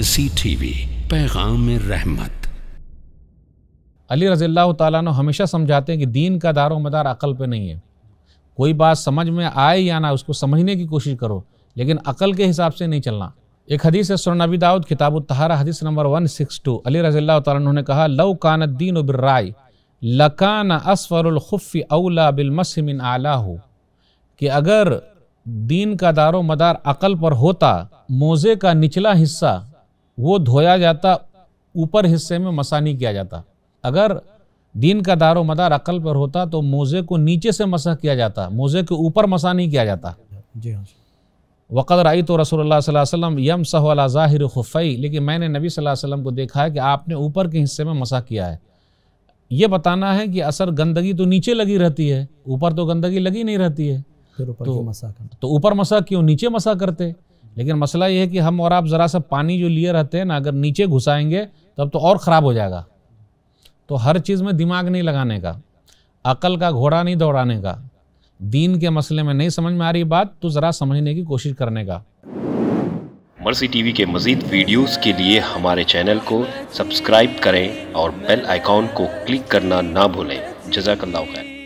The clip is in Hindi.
मसी टीवी पैगाम रहमत अली रज़ील्ला तु हमेशा समझाते हैं कि दीन का दारो मदार अकल पे नहीं है। कोई बात समझ में आए या ना, उसको समझने की कोशिश करो, लेकिन अकल के हिसाब से नहीं चलना। एक हदीस है सुरनबी दाऊद किताब तहारा हदीस number one six two Ali रज़ील्ला तु ने कहा, लव कान दीन बिर्राय लकान असफरखुफ़ी अवला बिलमसमिन आला हो कि अगर दीन का दारो मदार अकल पर होता, मोज़े का निचला हिस्सा वो धोया जाता ऊपर हिस्से में मसा नहीं किया जाता। अगर दीन का दारो मदार अकल पर होता तो मोज़े को नीचे से मसा किया जाता मोज़े के ऊपर मसा नहीं किया जाता। जी हाँ वक़द आई तो रसोल्ला वसम यम सहला ज़ाहिर खुफ़ई लेकिन मैंने नबी वसल्लम को देखा है कि आपने ऊपर के हिस्से में मसा किया है। ये बताना है कि असर गंदगी तो नीचे लगी रहती है ऊपर तो गंदगी लगी नहीं रहती है। फिर ऊपर तो- मसा तो ऊपर मसा क्यों? नीचे मसा करते। लेकिन मसला ये है कि हम और आप ज़रा सा पानी जो लिए रहते हैं ना, अगर नीचे घुसाएँगे, तब तो और ख़राब हो जाएगा। तो हर चीज़ में दिमाग नहीं लगाने का, अकल का घोड़ा नहीं दौड़ाने का, दीन के मसले में नहीं समझ में आ रही बात तो ज़रा समझने की कोशिश करने का। मर्सी टीवी के मज़ीद वीडियोस के लिए हमारे चैनल को सब्सक्राइब करें और बेल आइकॉन को क्लिक करना ना भूलें। जजाकल्ला खैर।